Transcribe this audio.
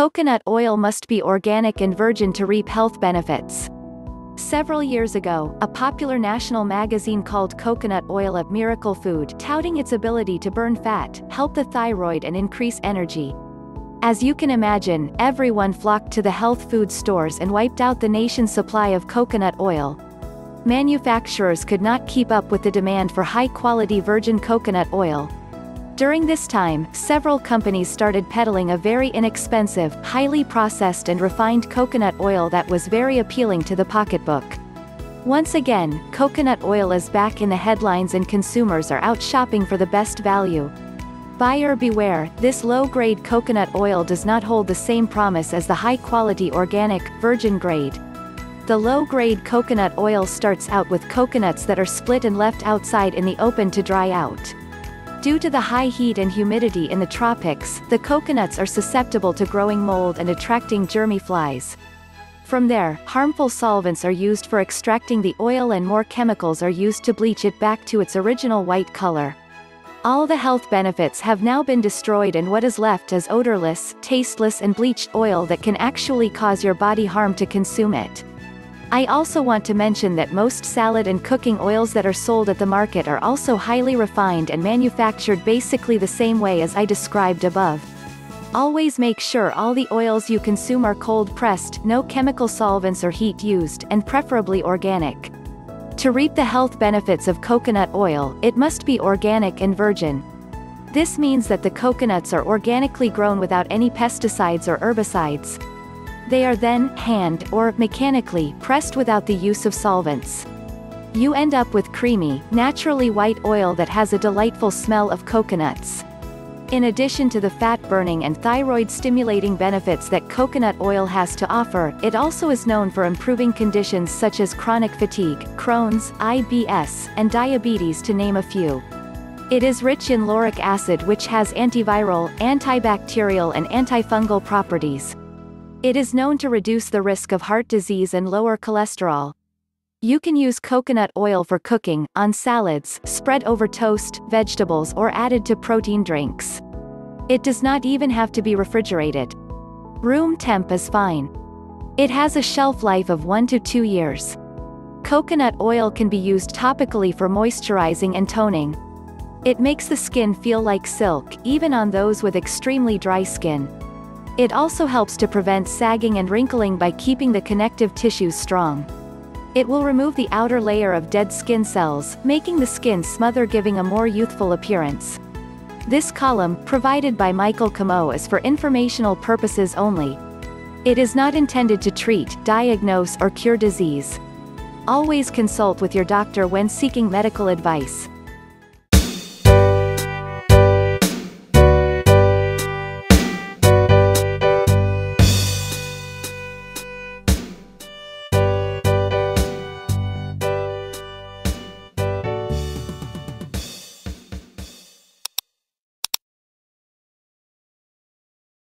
Coconut oil must be organic and virgin to reap health benefits. Several years ago, a popular national magazine called Coconut Oil a miracle food, touting its ability to burn fat, help the thyroid and increase energy. As you can imagine, everyone flocked to the health food stores and wiped out the nation's supply of coconut oil. Manufacturers could not keep up with the demand for high-quality virgin coconut oil. During this time, several companies started peddling a very inexpensive, highly processed and refined coconut oil that was very appealing to the pocketbook. Once again, coconut oil is back in the headlines and consumers are out shopping for the best value. Buyer beware, this low-grade coconut oil does not hold the same promise as the high-quality organic, virgin grade. The low-grade coconut oil starts out with coconuts that are split and left outside in the open to dry out. Due to the high heat and humidity in the tropics, the coconuts are susceptible to growing mold and attracting germy flies. From there, harmful solvents are used for extracting the oil and more chemicals are used to bleach it back to its original white color. All the health benefits have now been destroyed and what is left is odorless, tasteless and bleached oil that can actually cause your body harm to consume it. I also want to mention that most salad and cooking oils that are sold at the market are also highly refined and manufactured basically the same way as I described above. Always make sure all the oils you consume are cold pressed, no chemical solvents or heat used, and preferably organic. To reap the health benefits of coconut oil, it must be organic and virgin. This means that the coconuts are organically grown without any pesticides or herbicides. They are then, hand, or, mechanically, pressed without the use of solvents. You end up with creamy, naturally white oil that has a delightful smell of coconuts. In addition to the fat-burning and thyroid-stimulating benefits that coconut oil has to offer, it also is known for improving conditions such as chronic fatigue, Crohn's, IBS, and diabetes to name a few. It is rich in lauric acid which has antiviral, antibacterial and antifungal properties. It is known to reduce the risk of heart disease and lower cholesterol. You can use coconut oil for cooking, on salads, spread over toast, vegetables or added to protein drinks. It does not even have to be refrigerated. Room temp is fine. It has a shelf life of 1 to 2 years. Coconut oil can be used topically for moisturizing and toning. It makes the skin feel like silk, even on those with extremely dry skin. It also helps to prevent sagging and wrinkling by keeping the connective tissues strong. It will remove the outer layer of dead skin cells, making the skin smother giving a more youthful appearance. This column, provided by Michael Camo is for informational purposes only. It is not intended to treat, diagnose or cure disease. Always consult with your doctor when seeking medical advice.